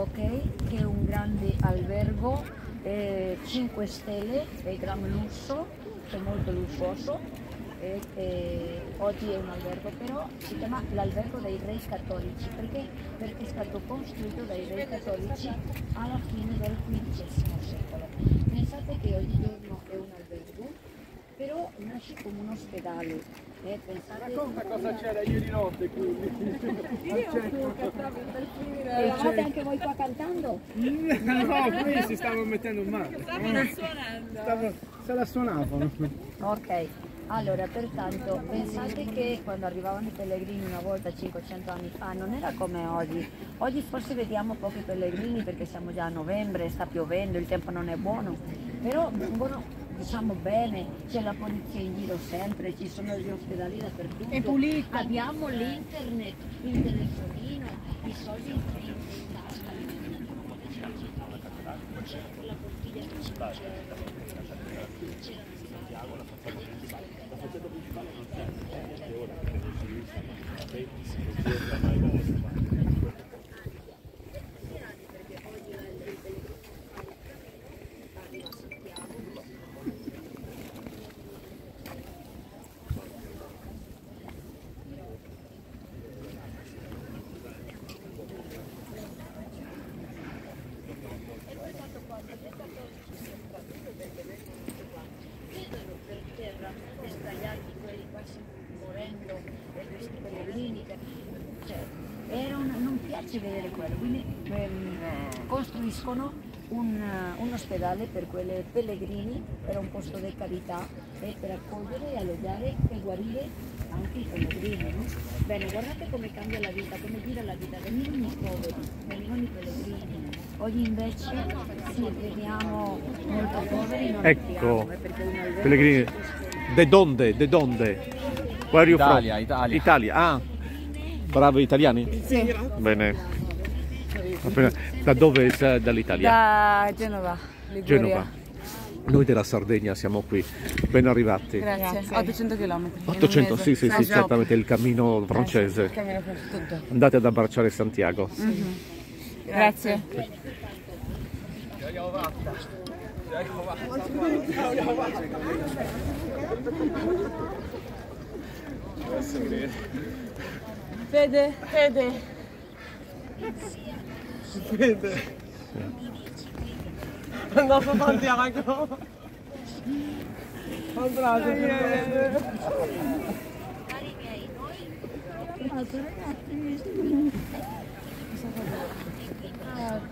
ok? Che è un grande albergo, eh, 5 stelle, è gran lusso, è molto lussuoso. E, e oggi è un albergo, però si chiama l'albergo dei re cattolici perché? perché è stato costruito dai re cattolici alla fine del XV secolo. Pensate che oggigiorno è un albergo, però nasce come un ospedale. Eh, Racconta cosa c'era ieri notte qui. Eravate anche voi qua cantando? No, qui si stavano mettendo in mano. Stavano suonando. Stavo, se la suonavano. Ok, allora pertanto pensate che quando arrivavano i pellegrini una volta 500 anni fa non era come oggi. Oggi forse vediamo pochi pellegrini perché siamo già a novembre, sta piovendo, il tempo non è buono, però vengono diciamo bene, c'è la polizia in giro sempre, ci sono gli ospedali dappertutto. È pulito. Abbiamo l'internet, il telefonino, i soldi in tasca. La bottiglia che quasi morendo e questi pellegrini che cioè, un- non piace vedere quello quindi ehm, costruiscono un, eh, un ospedale per quei pellegrini per un posto di carità e per accogliere e alloggiare e guarire anche i pellegrini no? bene guardate come cambia la vita come gira la vita venivano i poveri venivano i pellegrini oggi invece sì veniamo molto poveri non Ecco, eh, Pellegrini. De donde? De donde? Where are you Italia, from? Italia. Italia, ah. Bravi italiani? Sì. Bene. Appena- Da dove dall'Italia? Da Genova, Liguria. Genova. Noi della Sardegna siamo qui, ben arrivati. Grazie. 800 km. 800, sì, sì, sì, certamente il cammino francese. Cammino per tutto. Andate ad abbracciare Santiago. Grazie. 그래. 빼대. 빼대. 빼대. 나서 반대 야가고. 반대 아주 그래. 아, 그. 아,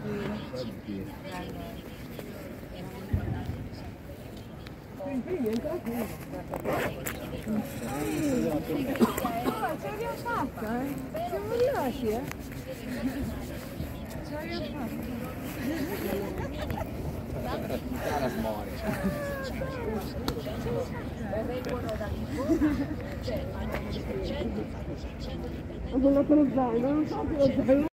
그. Fede. Fede. No, fa Santiago. Andrate. Cari miei, noi vengono da Lisbona, cioè hanno 500, 600 di